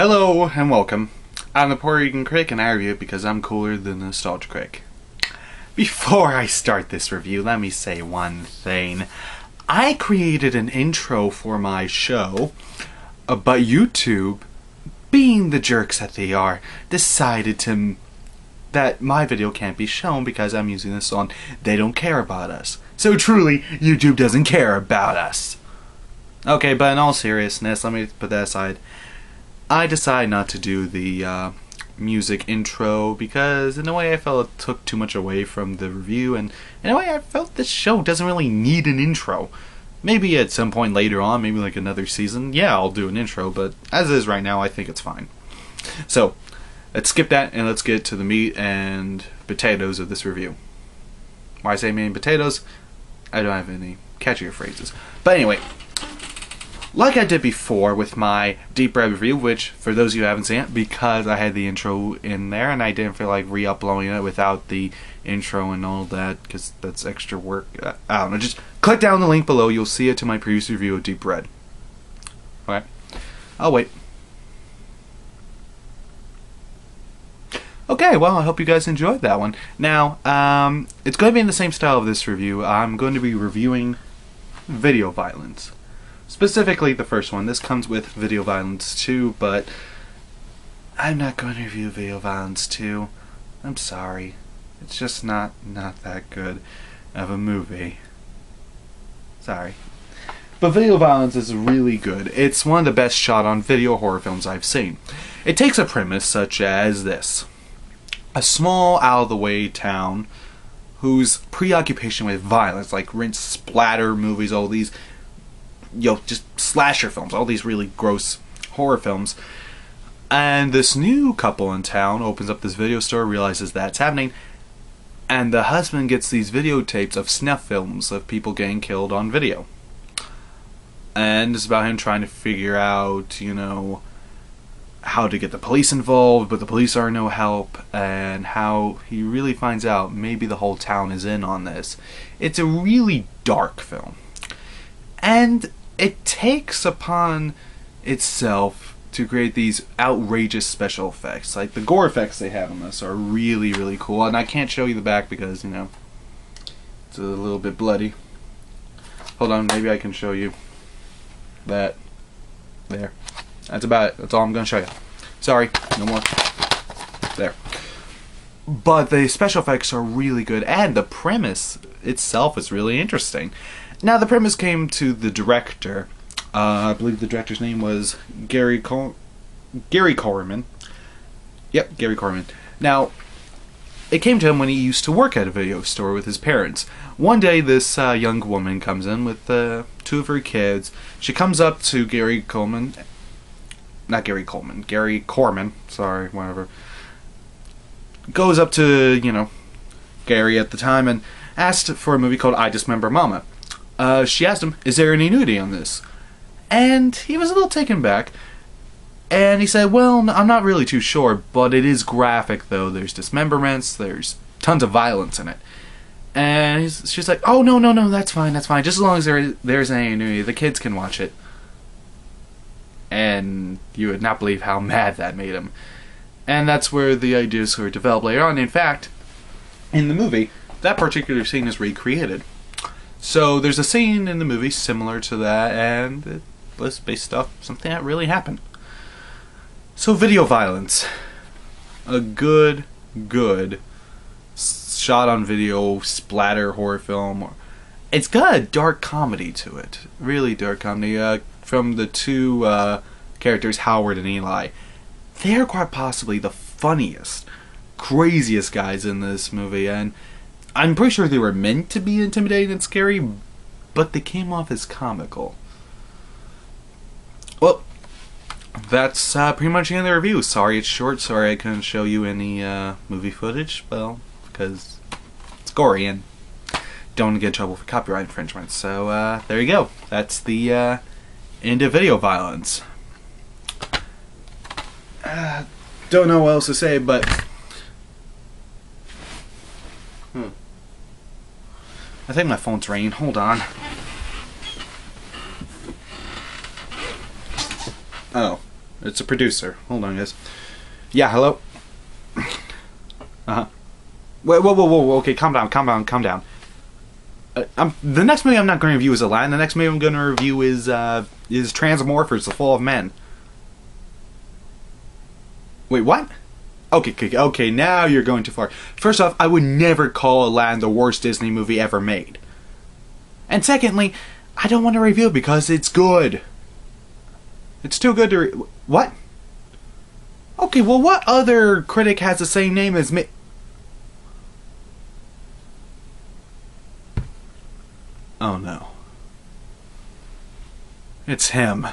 Hello and welcome. I'm the Puerto Rican Critic and I review it because I'm cooler than the Nostalgia Critic. Before I start this review, let me say one thing. I created an intro for my show, but YouTube, being the jerks that they are, decided to that my video can't be shown because I'm using this on They Don't Care About Us. So truly, YouTube doesn't care about us. Okay, but in all seriousness, let me put that aside. I decided not to do the uh, music intro because in a way I felt it took too much away from the review and in a way I felt this show doesn't really need an intro. Maybe at some point later on, maybe like another season, yeah, I'll do an intro, but as is right now, I think it's fine. So, let's skip that and let's get to the meat and potatoes of this review. Why say meat and potatoes, I don't have any catchier phrases. But anyway, like I did before with my Deep Red review, which for those of you who haven't seen it, because I had the intro in there and I didn't feel like re-uploading it without the intro and all that, because that's extra work. I don't know. Just click down the link below. You'll see it to my previous review of Deep Red. Okay, I'll wait. Okay, well, I hope you guys enjoyed that one. Now, um, it's going to be in the same style of this review. I'm going to be reviewing video violence. Specifically the first one. This comes with Video Violence 2, but I'm not going to review Video Violence 2. I'm sorry. It's just not not that good of a movie. Sorry. But Video Violence is really good. It's one of the best shot on video horror films I've seen. It takes a premise such as this. A small out of the way town whose preoccupation with violence, like rinse splatter movies, all these you know, just slasher films, all these really gross horror films. And this new couple in town opens up this video store, realizes that's happening, and the husband gets these videotapes of snuff films of people getting killed on video. And it's about him trying to figure out, you know, how to get the police involved, but the police are no help, and how he really finds out maybe the whole town is in on this. It's a really dark film. And it takes upon itself to create these outrageous special effects. Like the gore effects they have on this are really, really cool. And I can't show you the back because, you know, it's a little bit bloody. Hold on, maybe I can show you that. There. That's about it. That's all I'm going to show you. Sorry, no more. There. But the special effects are really good, and the premise itself is really interesting. Now, the premise came to the director. Uh, I believe the director's name was Gary Col- Gary Corman. Yep, Gary Corman. Now, it came to him when he used to work at a video store with his parents. One day, this uh, young woman comes in with uh, two of her kids. She comes up to Gary Coleman, not Gary Coleman, Gary Corman. Sorry, whatever. Goes up to you know Gary at the time and asked for a movie called I Dismember Mama uh, she asked him, Is there any nudity on this? And he was a little taken back. And he said, Well, I'm not really too sure, but it is graphic, though. There's dismemberments, there's tons of violence in it. And she's like, Oh, no, no, no, that's fine, that's fine. Just as long as there, there's any nudity, the kids can watch it. And you would not believe how mad that made him. And that's where the ideas were developed later on. In fact, in the movie, that particular scene is recreated. So there's a scene in the movie similar to that, and it was based off something that really happened. So video violence, a good, good shot on video splatter horror film. It's got a dark comedy to it, really dark comedy. Uh, from the two uh, characters, Howard and Eli, they are quite possibly the funniest, craziest guys in this movie, and I'm pretty sure they were meant to be intimidating and scary, but they came off as comical. Well, that's uh, pretty much the end of the review. Sorry it's short. Sorry I couldn't show you any uh, movie footage. Well, because it's gory and don't get in trouble for copyright infringement. So uh, there you go. That's the uh, end of video violence. Uh, don't know what else to say, but think my phone's ringing. Hold on. Oh. It's a producer. Hold on, guys. Yeah, hello. uh huh. Whoa, whoa, whoa, whoa. Okay, calm down, calm down, calm down. Uh, I'm, the next movie I'm not going to review is Aladdin. The next movie I'm going to review is uh, is Transmorphers: The Fall of Men. Wait, what? Okay, okay, okay. Now you're going too far. First off, I would never call Aladdin the worst Disney movie ever made. And secondly, I don't want to review it because it's good. It's too good to. Re- what? Okay, well, what other critic has the same name as me? Oh no. It's him.